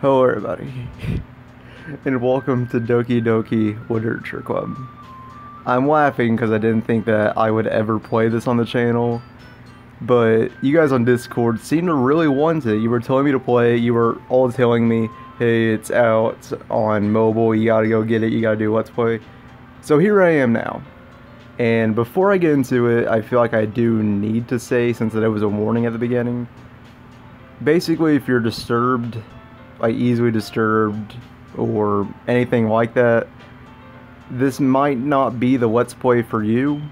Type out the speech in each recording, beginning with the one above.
Hello, everybody, and welcome to Doki Doki Literature Club. I'm laughing because I didn't think that I would ever play this on the channel, but you guys on Discord seem to really want it. You were telling me to play it, you were all telling me, hey, it's out on mobile, you gotta go get it, you gotta do Let's Play. So here I am now. And before I get into it, I feel like I do need to say, since there was a warning at the beginning, basically if you're disturbed like easily disturbed or anything like that, this might not be the Let's Play for you.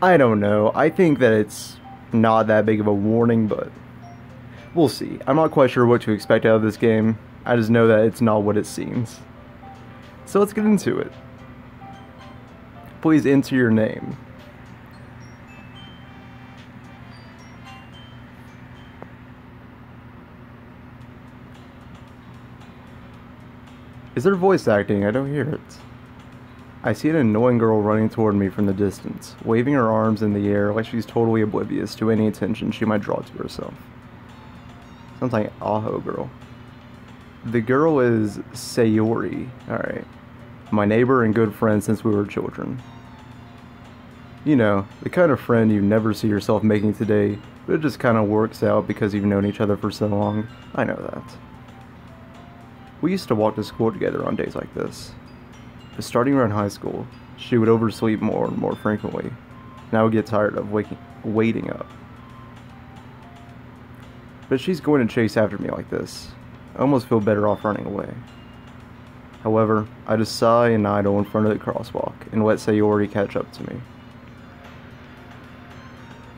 I don't know. I think that it's not that big of a warning, but we'll see. I'm not quite sure what to expect out of this game. I just know that it's not what it seems. So let's get into it. Please enter your name. Is there voice acting? I don't hear it. I see an annoying girl running toward me from the distance, waving her arms in the air like she's totally oblivious to any attention she might draw to herself. Sounds like Aho girl. The girl is Sayori. Alright. My neighbor and good friend since we were children. You know, the kind of friend you never see yourself making today, but it just kind of works out because you've known each other for so long. I know that. We used to walk to school together on days like this. But starting around high school, she would oversleep more and more frequently, and I would get tired of waking, waiting up. But she's going to chase after me like this. I almost feel better off running away. However, I just sigh and idle in front of the crosswalk and let Sayori catch up to me.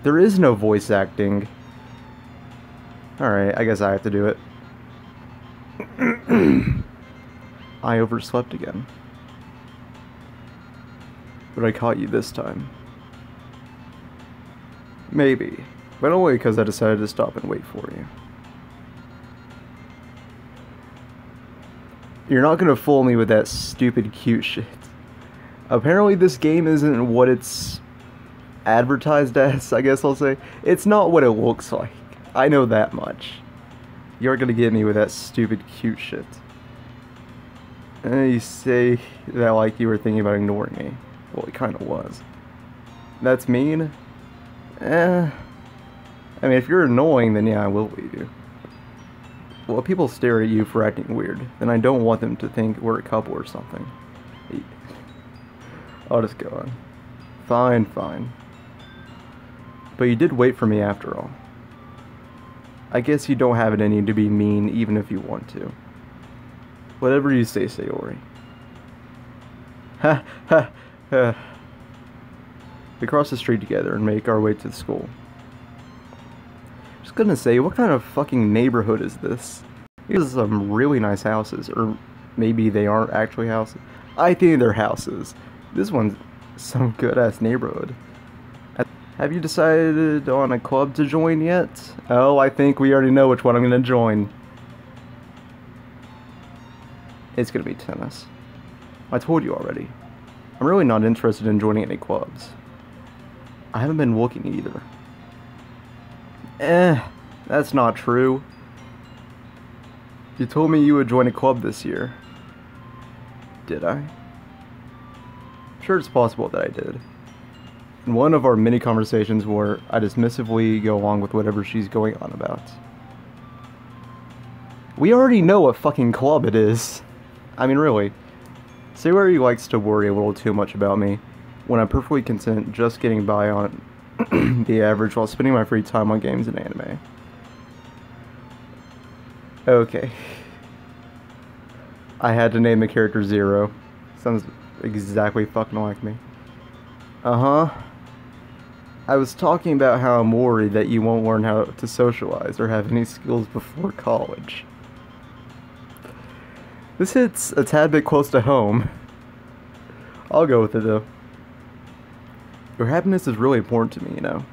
There is no voice acting. Alright, I guess I have to do it. I overslept again. But I caught you this time. Maybe, but only because I decided to stop and wait for you. You're not gonna fool me with that stupid cute shit. Apparently this game isn't what it's advertised as, I guess I'll say. It's not what it looks like. I know that much. You're gonna get me with that stupid cute shit. And you say that like you were thinking about ignoring me. Well, it kinda was. That's mean? Eh. I mean, if you're annoying, then yeah, I will leave you. Well, people stare at you for acting weird, then I don't want them to think we're a couple or something. I'll just go on. Fine, fine. But you did wait for me after all. I guess you don't have it in you to be mean even if you want to. Whatever you say, Sayori. Ha ha ha. We cross the street together and make our way to the school. Just gonna say, what kind of fucking neighborhood is this? These are some really nice houses, or maybe they aren't actually houses. I think they're houses. This one's some good ass neighborhood. Have you decided on a club to join yet? Oh, I think we already know which one I'm going to join. It's going to be tennis. I told you already. I'm really not interested in joining any clubs. I haven't been looking either. Eh, that's not true. You told me you would join a club this year. Did I? Sure, it's possible that I did. One of our many conversations where I dismissively go along with whatever she's going on about. We already know what fucking club it is. I mean, really. Sayori likes to worry a little too much about me when I'm perfectly content just getting by on the average while spending my free time on games and anime. Okay. I had to name the character Zero. Sounds exactly fucking like me. Uh-huh. I was talking about how I'm worried that you won't learn how to socialize or have any skills before college. This hits a tad bit close to home. I'll go with it though. Your happiness is really important to me, you know.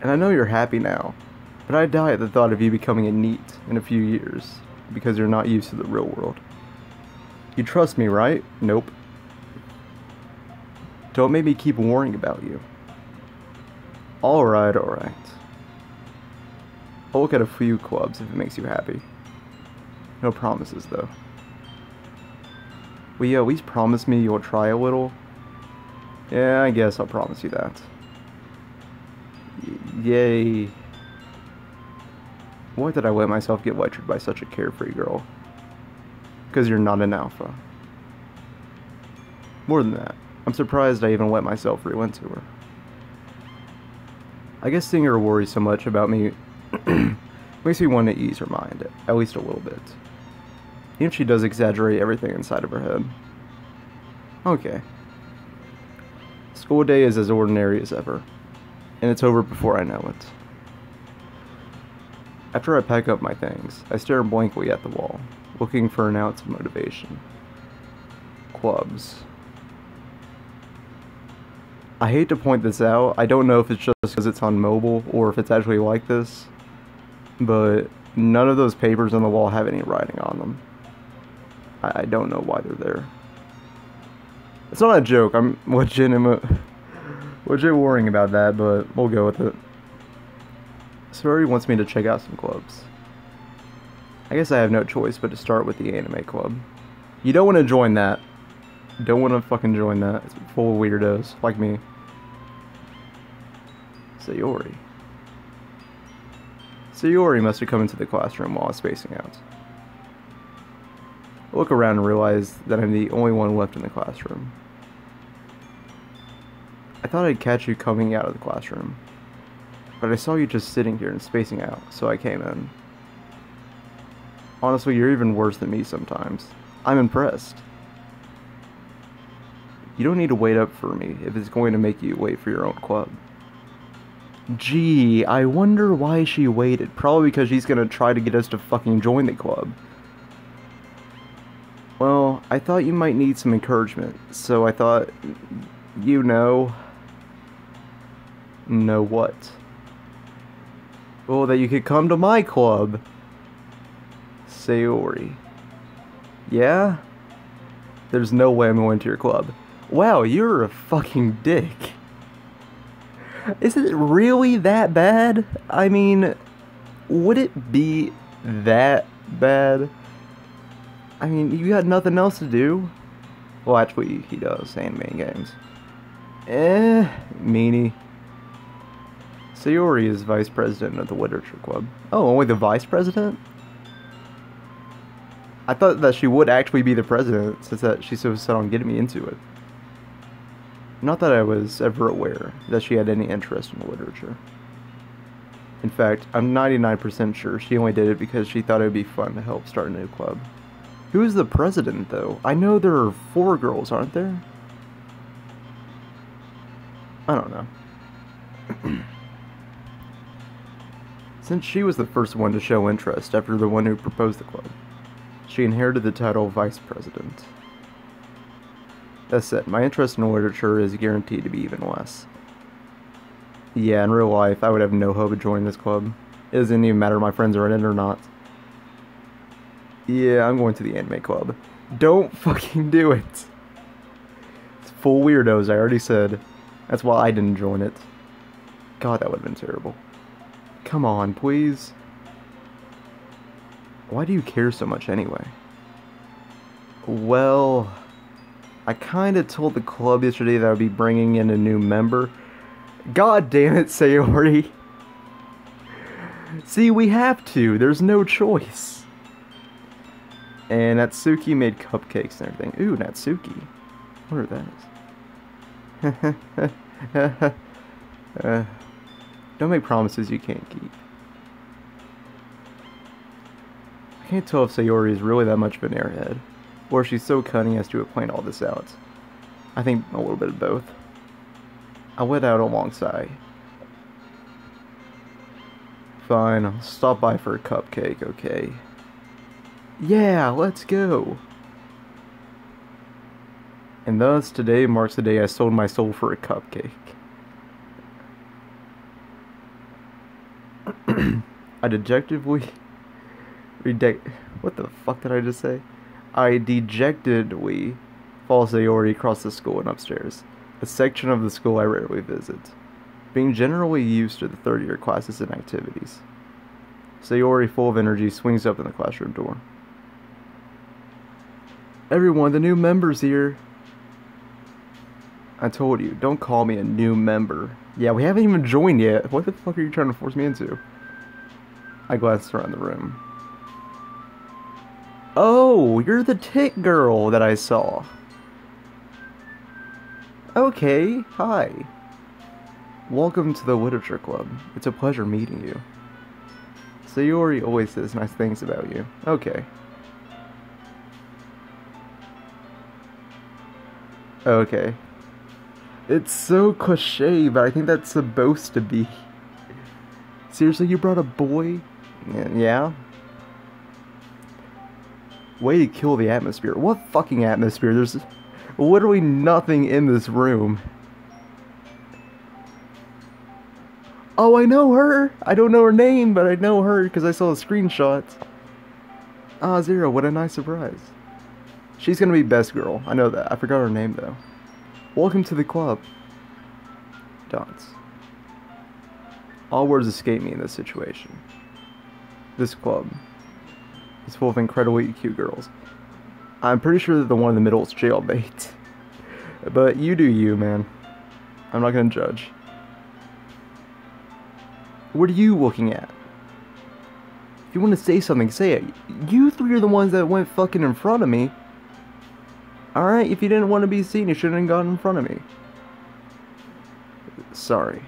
And I know you're happy now, but I die at the thought of you becoming a NEET in a few years because you're not used to the real world. You trust me, right? Nope. Don't make me keep worrying about you. Alright, alright. I'll look at a few clubs if it makes you happy. No promises, though. Will you at least promise me you'll try a little? Yeah, I guess I'll promise you that. Y yay. Why did I let myself get lectured by such a carefree girl? Because you're not an alpha. More than that, I'm surprised I even let myself relent to her. I guess seeing her worry so much about me makes me want to ease her mind, at least a little bit. Even if she does exaggerate everything inside of her head. Okay. School day is as ordinary as ever, and it's over before I know it. After I pack up my things, I stare blankly at the wall, looking for an ounce of motivation. Clubs. I hate to point this out. I don't know if it's just because it's on mobile or if it's actually like this, but none of those papers on the wall have any writing on them. I, I don't know why they're there. It's not a joke. I'm legitimate, legit worrying about that, but we'll go with it. Sayori wants me to check out some clubs. I guess I have no choice but to start with the anime club. You don't want to join that. Don't want to fucking join that. It's full of weirdos like me. Sayori. Sayori must have come into the classroom while I was spacing out. I look around and realize that I'm the only one left in the classroom. I thought I'd catch you coming out of the classroom, but I saw you just sitting here and spacing out, so I came in. Honestly, you're even worse than me sometimes. I'm impressed. You don't need to wait up for me if it's going to make you wait for your own club. Gee, I wonder why she waited. Probably because she's gonna try to get us to fucking join the club. Well, I thought you might need some encouragement, so I thought, you know... Know what? Well, that you could come to my club. Sayori. Yeah? There's no way I'm going to your club. Wow, you're a fucking dick. Is it really that bad? I mean, would it be that bad? I mean, you got nothing else to do. Well, actually, he does anime games. Eh, meanie. Sayori is vice president of the literature club. Oh, only the vice president? I thought that she would actually be the president, since that she's so set on getting me into it. Not that I was ever aware that she had any interest in literature. In fact, I'm 99% sure she only did it because she thought it would be fun to help start a new club. Who is the president, though? I know there are four girls, aren't there? I don't know. Since she was the first one to show interest after the one who proposed the club, she inherited the title Vice President. That said, my interest in literature is guaranteed to be even less. Yeah, in real life, I would have no hope of joining this club. It doesn't even matter if my friends are in it or not. Yeah, I'm going to the anime club. Don't fucking do it. It's full weirdos, I already said. That's why I didn't join it. God, that would have been terrible. Come on, please. Why do you care so much anyway? Well... I kind of told the club yesterday that I would be bringing in a new member. God damn it, Sayori. See, we have to. There's no choice. And Natsuki made cupcakes and everything. Ooh, Natsuki. What is. uh, don't make promises you can't keep. I can't tell if Sayori is really that much of an airhead or she's so cunning as to have planned all this out. I think a little bit of both. I went out alongside. Fine, I'll stop by for a cupcake, okay? Yeah, let's go! And thus, today marks the day I sold my soul for a cupcake. I dejectedly... Redec... What the fuck did I just say? I dejectedly follow Sayori across the school and upstairs, a section of the school I rarely visit, being generally used to the third year classes and activities. Sayori, full of energy, swings open the classroom door. Everyone, the new member's here. I told you, don't call me a new member. Yeah, we haven't even joined yet. What the fuck are you trying to force me into? I glanced around the room. Oh, you're the tick girl that I saw. Okay, hi. Welcome to the Literature Club. It's a pleasure meeting you. Sayori always says nice things about you. Okay. Okay. It's so cliche, but I think that's supposed to be. Seriously, you brought a boy? Yeah. Way to kill the atmosphere. What fucking atmosphere? There's literally nothing in this room. Oh, I know her! I don't know her name, but I know her because I saw the screenshots. Ah, Zero, what a nice surprise. She's gonna be best girl. I know that. I forgot her name, though. Welcome to the club. Dots. All words escape me in this situation. This club is full of incredibly cute girls. I'm pretty sure that the one in the middle is jailbait. But you do you, man. I'm not gonna judge. What are you looking at? If you want to say something, say it. You three are the ones that went fucking in front of me. Alright, if you didn't want to be seen, you shouldn't have gotten in front of me. Sorry.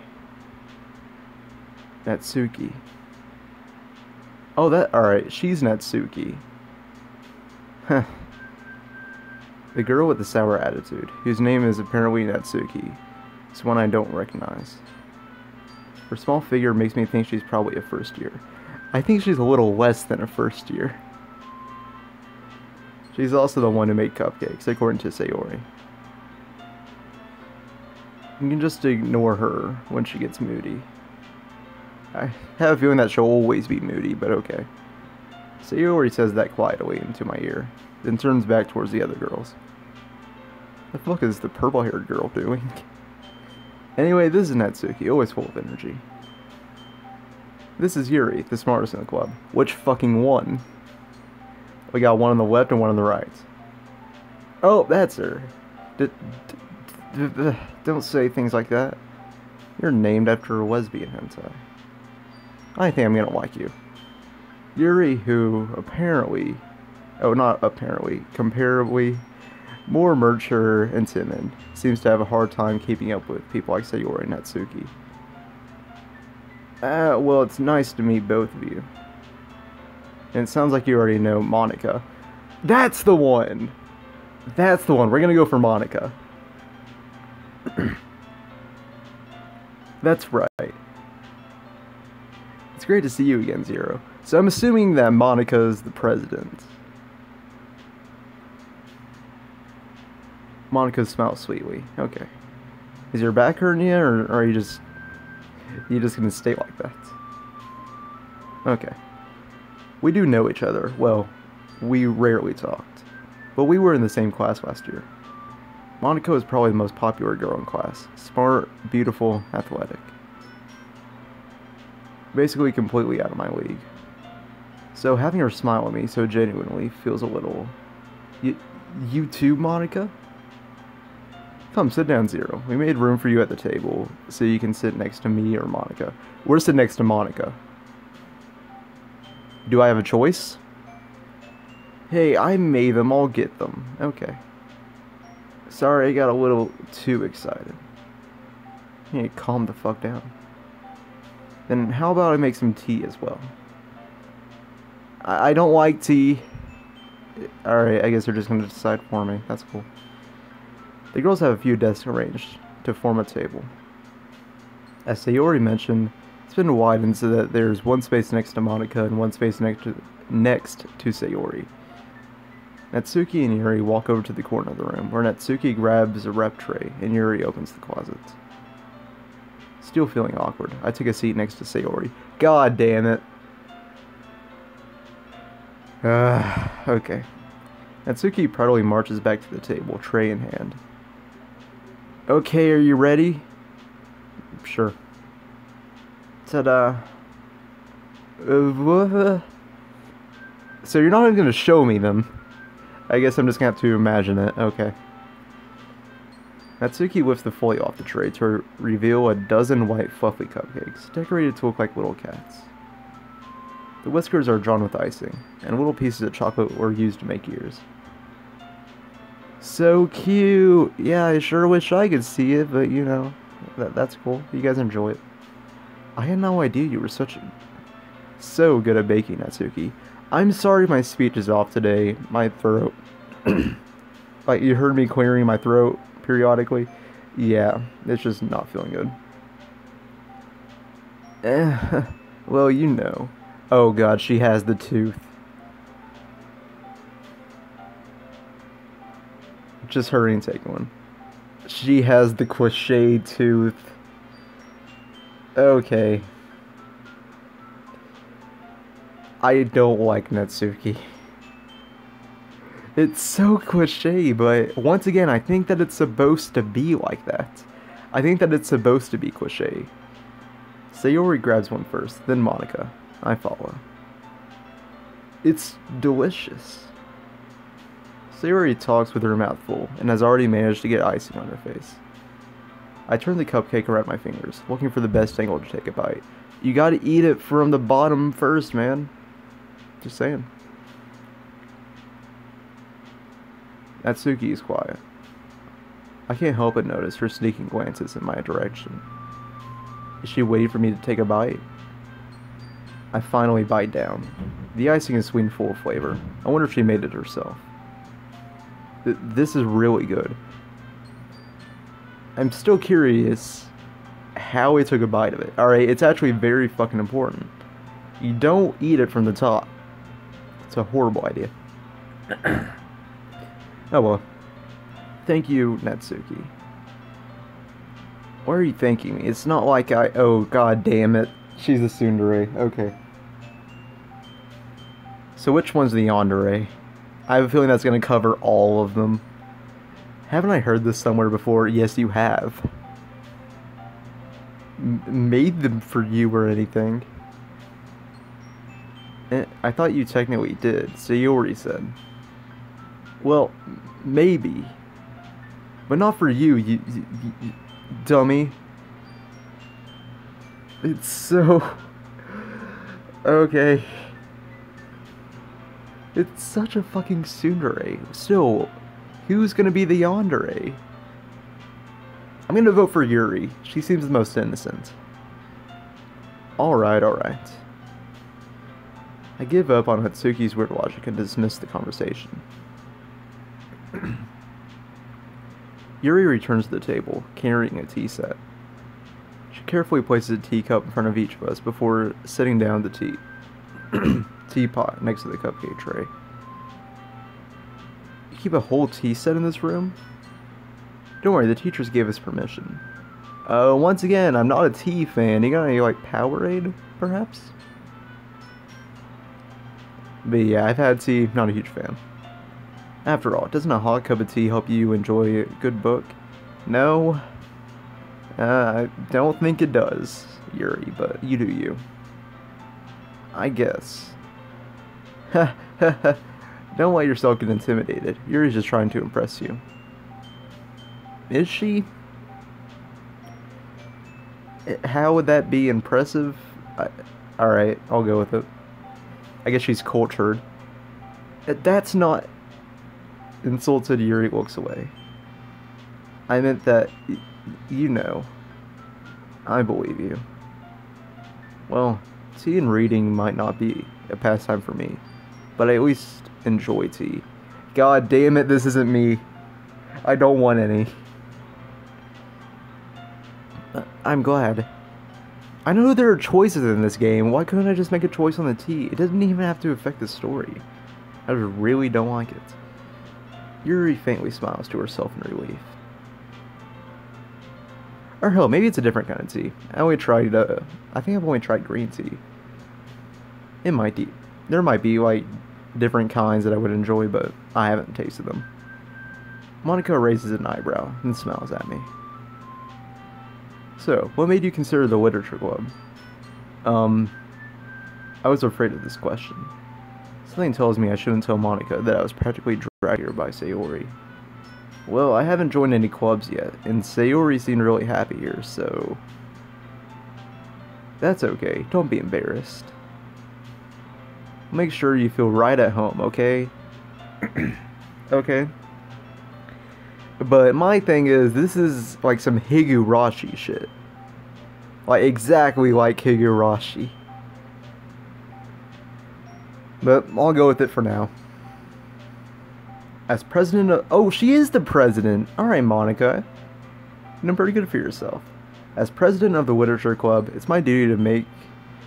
Natsuki. Oh, that. Alright, she's Natsuki. Huh. The girl with the sour attitude, whose name is apparently Natsuki, is one I don't recognize. Her small figure makes me think she's probably a first year. I think she's a little less than a first year. She's also the one who made cupcakes, according to Sayori. You can just ignore her when she gets moody. I have a feeling that she'll always be moody, but okay. Sayori says that quietly into my ear, then turns back towards the other girls. What The fuck is the purple-haired girl doing? anyway, this is Natsuki, always full of energy. This is Yuri, the smartest in the club. Which fucking one? We got one on the left and one on the right. Oh, that's her. D don't say things like that. You're named after a lesbian hentai. I think I'm gonna like you. Yuri, who apparently, oh, not apparently, comparably more mature and timid, seems to have a hard time keeping up with people like Sayori and Natsuki. Uh, well, it's nice to meet both of you. And it sounds like you already know Monika. That's the one! That's the one. We're gonna go for Monika. That's right. It's great to see you again, Zero. So I'm assuming that Monika's the president. Monika smells sweetly. Okay. Is your back hurting you, or, or are you just... You just gonna stay like that? Okay. We do know each other. Well, we rarely talked. But we were in the same class last year. Monika is probably the most popular girl in class. Smart, beautiful, athletic. Basically completely out of my league. So having her smile at me so genuinely feels a little... You, you too, Monika? Come, sit down, Zero. We made room for you at the table, so you can sit next to me or Monika. We're sitting next to Monika. Do I have a choice? Hey, I made them. I'll get them. Okay. Sorry, I got a little too excited. Hey, calm the fuck down. Then how about I make some tea as well? I, I don't like tea. Alright, I guess they're just gonna decide for me. That's cool. The girls have a few desks arranged to form a table. As Sayori mentioned, it's been widened so that there's one space next to Monika and one space next to, next to Sayori. Natsuki and Yuri walk over to the corner of the room, where Natsuki grabs a rep tray and Yuri opens the closet. Still feeling awkward, I took a seat next to Sayori. God damn it. Uh, okay. Natsuki proudly marches back to the table, tray in hand. Okay, are you ready? Sure. Ta-da. Uh, so you're not even gonna show me them. I guess I'm just gonna have to imagine it. Okay. Natsuki lifts the foil off the tray to reveal a dozen white fluffy cupcakes, decorated to look like little cats. The whiskers are drawn with icing, and little pieces of chocolate were used to make ears. So cute! Yeah, I sure wish I could see it, but you know, that, that's cool. You guys enjoy it. I had no idea you were such so good at baking, Natsuki. I'm sorry my speech is off today. My throat. like, you heard me clearing my throat periodically. Yeah, it's just not feeling good. Eh, well, you know. Oh god, she has the tooth. Just hurry and take one. She has the cliche tooth. Okay. I don't like Natsuki. It's so cliche, but once again, I think that it's supposed to be like that. I think that it's supposed to be cliche. Sayori grabs one first, then Monica. I follow. It's delicious. Sayori talks with her mouth full and has already managed to get icing on her face. I turn the cupcake around my fingers, looking for the best angle to take a bite. You gotta eat it from the bottom first, man. Just saying. Natsuki is quiet. I can't help but notice her sneaking glances in my direction. Is she waiting for me to take a bite? I finally bite down. The icing is sweet and full of flavor. I wonder if she made it herself. Th- this is really good. I'm still curious how I took a bite of it. Alright, it's actually very fucking important. You don't eat it from the top. It's a horrible idea. oh well. Thank you, Natsuki. Why are you thanking me? It's not like I. Oh, god damn it. She's a tsundere. Okay. So, which one's the yandere? I have a feeling that's going to cover all of them. Haven't I heard this somewhere before? Yes, you have. M- made them for you or anything. Eh, I thought you technically did. so you already said. Well, maybe. But not for you, you, you, you dummy. It's so... Okay. It's such a fucking tsundere. Still, who's gonna be the yandere? I'm gonna vote for Yuri. She seems the most innocent. Alright, alright. I give up on Natsuki's weird logic and dismiss the conversation. Yuri returns to the table, carrying a tea set. She carefully places a teacup in front of each of us before setting down the tea teapot next to the cupcake tray. You keep a whole tea set in this room? Don't worry, the teachers gave us permission. Uh, once again, I'm not a tea fan. You got any, like, Powerade, perhaps? But yeah, I've had tea, not a huge fan. After all, doesn't a hot cup of tea help you enjoy a good book? No? Uh, I don't think it does, Yuri, but you do you. I guess. don't let yourself get intimidated. Yuri's just trying to impress you. Is she? Eh, How would that be impressive? Alright, I'll go with it. I guess she's cultured. Eh, That's not insulted Yuri walks away. I meant that, you know. I believe you. Well, tea and reading might not be a pastime for me, but I at least enjoy tea. God damn it, this isn't me. I don't want any. Uh, I'm glad. I know there are choices in this game. Why couldn't I just make a choice on the tea? It doesn't even have to affect the story. I really don't like it. Yuri faintly smiles to herself in relief. Or hell, maybe it's a different kind of tea. I only tried, uh, I think I've only tried green tea. It might be, there might be, like, different kinds that I would enjoy, but I haven't tasted them. Monika raises an eyebrow and smiles at me. So, what made you consider the literature club? Um, I was afraid of this question. Something tells me I shouldn't tell Monika that I was practically dragged here by Sayori. Well, I haven't joined any clubs yet, and Sayori seemed really happy here, so... That's okay, don't be embarrassed. Make sure you feel right at home, okay? okay? But my thing is, this is like some Higurashi shit. Like, exactly like Higurashi. But I'll go with it for now. As president of. Oh, she is the president! Alright, Monika. You're doing pretty good for yourself. As president of the Literature Club, it's my duty to make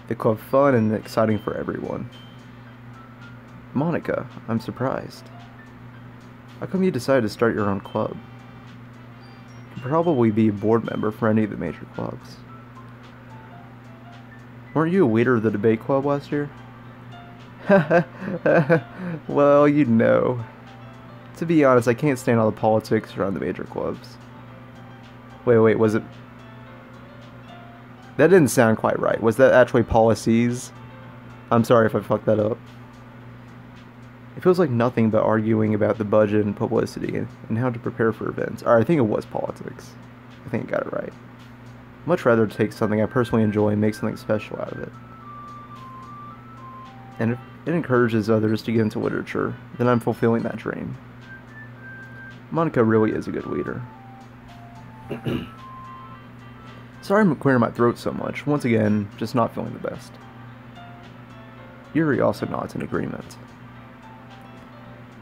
the club fun and exciting for everyone. Monika, I'm surprised. How come you decided to start your own club? You could probably be a board member for any of the major clubs. Weren't you a leader of the debate club last year? well, you know. To be honest, I can't stand all the politics around the major clubs. Wait, wait, was it... That didn't sound quite right. Was that actually policies? I'm sorry if I fucked that up. It feels like nothing but arguing about the budget and publicity and how to prepare for events. Or I think it was politics. I think I got it right. Much rather take something I personally enjoy and make something special out of it. And if it encourages others to get into literature, then I'm fulfilling that dream. Monika really is a good leader. Sorry I'm clearing my throat so much. Once again, just not feeling the best. Yuri also nods in agreement.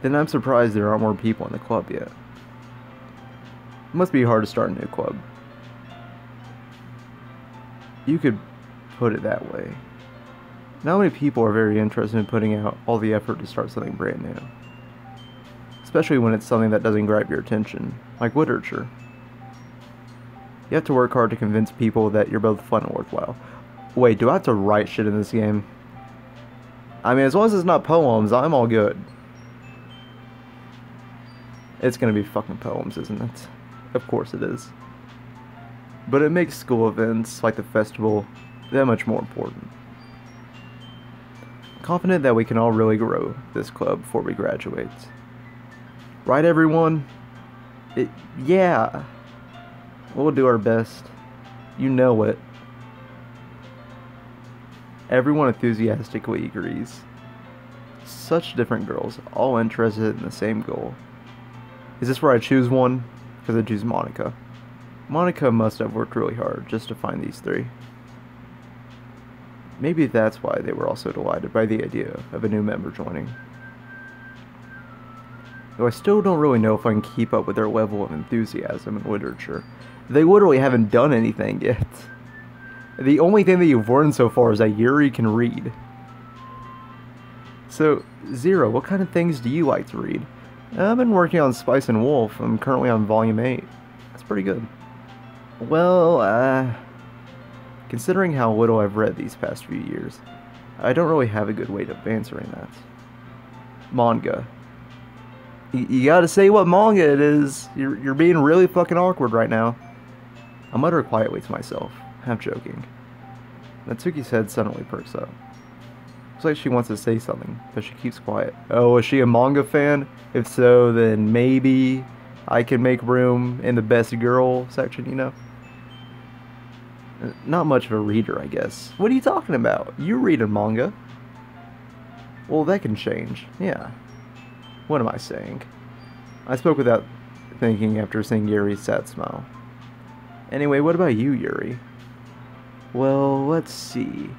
Then I'm surprised there aren't more people in the club yet. It must be hard to start a new club. You could put it that way. Not many people are very interested in putting out all the effort to start something brand new. Especially when it's something that doesn't grab your attention, like literature. You have to work hard to convince people that you're both fun and worthwhile. Wait, do I have to write shit in this game? I mean, as long as it's not poems, I'm all good. It's gonna be fucking poems, isn't it? Of course it is. But it makes school events, like the festival, that much more important. Confident that we can all really grow this club before we graduate. Right, everyone? It, yeah. We'll do our best. You know it. Everyone enthusiastically agrees. Such different girls, all interested in the same goal. Is this where I choose one? Because I choose Monika. Monika must have worked really hard just to find these three. Maybe that's why they were also delighted by the idea of a new member joining. Though I still don't really know if I can keep up with their level of enthusiasm in literature. They literally haven't done anything yet. The only thing that you've learned so far is that Yuri can read. So, Zero, what kind of things do you like to read? I've been working on Spice and Wolf. I'm currently on Volume 8. That's pretty good. Well, uh, considering how little I've read these past few years, I don't really have a good way of answering that. Manga. You gotta say what manga it is. You're, you're being really fucking awkward right now. I mutter quietly to myself, half joking. Natsuki's head suddenly perks up. Looks like she wants to say something, but she keeps quiet. Oh, is she a manga fan? If so, then maybe I can make room in the best girl section, you know? Uh, not much of a reader, I guess. What are you talking about? You read a manga. Well, that can change. Yeah. What am I saying? I spoke without thinking after seeing Yuri's sad smile. Anyway, what about you, Yuri? Well, let's see.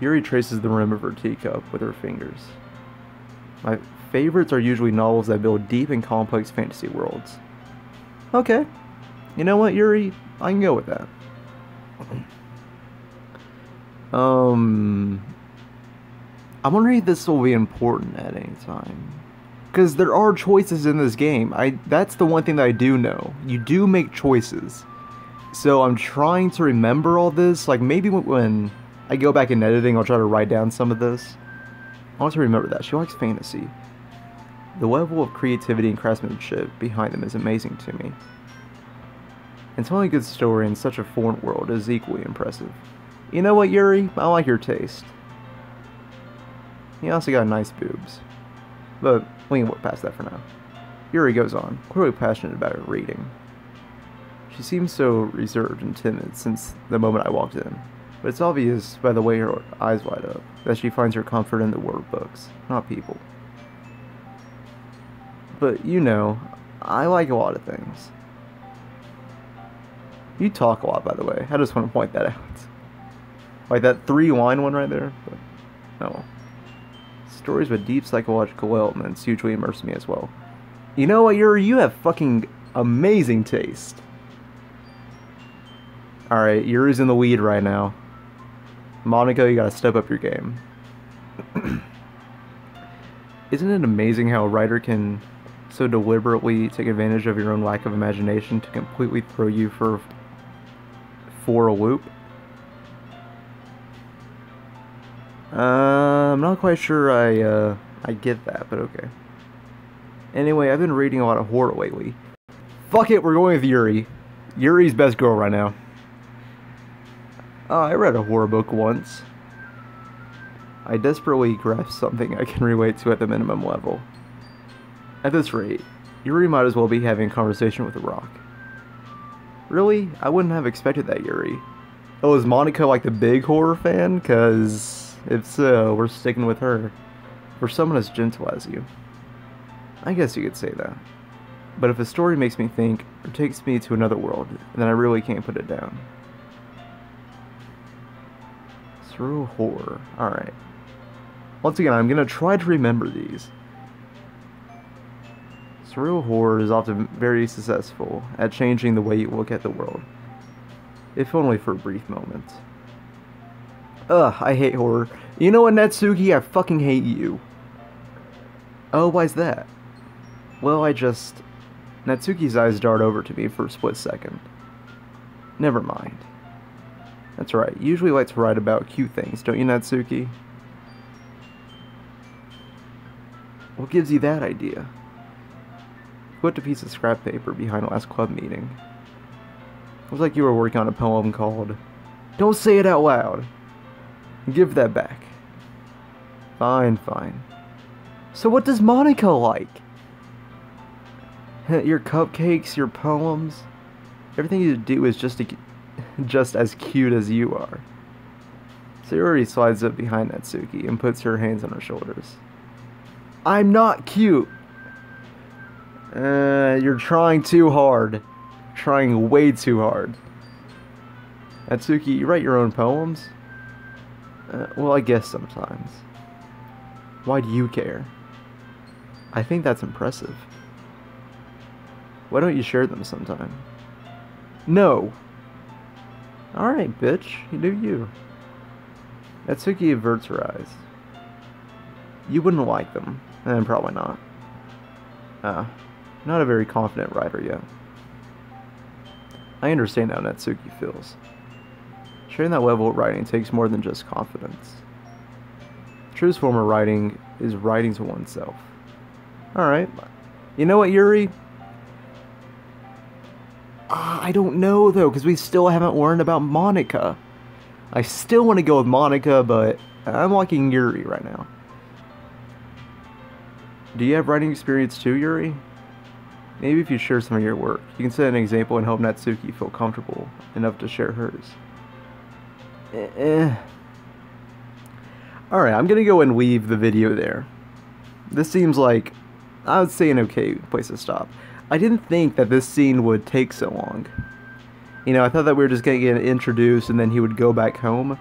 Yuri traces the rim of her teacup with her fingers. My favorites are usually novels that build deep and complex fantasy worlds. Okay. You know what, Yuri? I can go with that. Um, I'm wondering if this will be important at any time. Because there are choices in this game. I That's the one thing that I do know. You do make choices. So I'm trying to remember all this. Like maybe when I go back in editing, I'll try to write down some of this. I want to remember that. She likes fantasy. The level of creativity and craftsmanship behind them is amazing to me. And telling a good story in such a foreign world is equally impressive. You know what, Yuri? I like your taste. You also got nice boobs. But we can work past that for now. Yuri goes on, clearly passionate about her reading. She seems so reserved and timid since the moment I walked in, but it's obvious by the way her eyes light up that she finds her comfort in the word books, not people. But you know, I like a lot of things. You talk a lot, by the way. I just want to point that out. Like that three line one right there. But, oh. Stories with deep psychological elements hugely immerse me as well. You know what, Yuri? You have fucking amazing taste. Alright, Yuri's in the weed right now. Monika, you gotta step up your game. Isn't it amazing how a writer can so deliberately take advantage of your own lack of imagination to completely throw you for for a loop? Uh, I'm not quite sure I uh, I get that, but okay. Anyway, I've been reading a lot of horror lately. Fuck it, we're going with Yuri. Yuri's best girl right now. Uh, I read a horror book once. I desperately grasp something I can relate to at the minimum level. At this rate, Yuri might as well be having a conversation with a rock. Really? I wouldn't have expected that, Yuri. Oh, is Monika like the big horror fan? Cause if so, uh, we're sticking with her. For someone as gentle as you. I guess you could say that. But if a story makes me think, or takes me to another world, then I really can't put it down. Through horror. Alright. Once again, I'm to try to remember these. Surreal horror is often very successful at changing the way you look at the world, if only for a brief moment. Ugh, I hate horror. You know what, Natsuki? I fucking hate you. Oh, why's that? Well, I just... Natsuki's eyes dart over to me for a split second. Never mind. That's right, you usually like to write about cute things, don't you, Natsuki? What gives you that idea? Put a piece of scrap paper behind last club meeting. It was like you were working on a poem called Don't Say It Out Loud. Give that back. Fine, fine. So what does Monika like? Your cupcakes, your poems, everything you do is just just as cute as you are. Sayori slides up behind Natsuki and puts her hands on her shoulders. I'm not cute. Uh, you're trying too hard. Trying way too hard. Natsuki, you write your own poems? Uh, well, I guess sometimes. Why do you care? I think that's impressive. Why don't you share them sometime? No. Alright, bitch. You do you. Natsuki averts her eyes. You wouldn't like them. And probably not. Uh, not a very confident writer yet. I understand how Natsuki feels. Sharing that level of writing takes more than just confidence. The truest form of writing is writing to oneself. Alright. You know what, Yuri? Uh, I don't know, though, because we still haven't learned about Monika. I still want to go with Monika, but I'm liking Yuri right now. Do you have writing experience too, Yuri? Maybe if you share some of your work, you can set an example and help Natsuki feel comfortable enough to share hers. Eh. Alright, I'm gonna go and leave the video there. This seems like, I would say an okay place to stop. I didn't think that this scene would take so long. You know, I thought that we were just gonna get introduced and then he would go back home.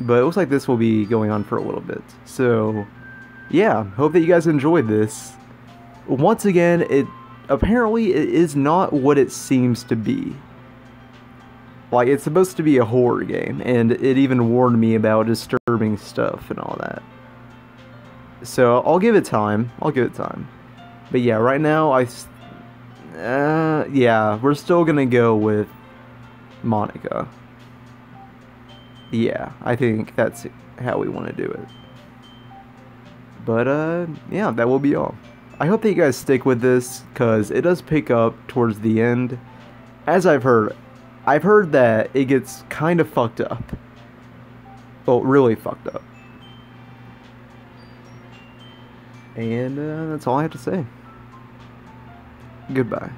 But it looks like this will be going on for a little bit. So, yeah, hope that you guys enjoyed this. Once again, it apparently it is not what it seems to be. Like, it's supposed to be a horror game, and it even warned me about disturbing stuff and all that. So, I'll give it time. I'll give it time. But yeah, right now, I... Uh, yeah, we're still gonna go with Monika. Yeah, I think that's how we want to do it. But uh, yeah, that will be all. I hope that you guys stick with this because it does pick up towards the end. As I've heard, I've heard that it gets kind of fucked up. Well, really fucked up. And uh, that's all I have to say. Goodbye.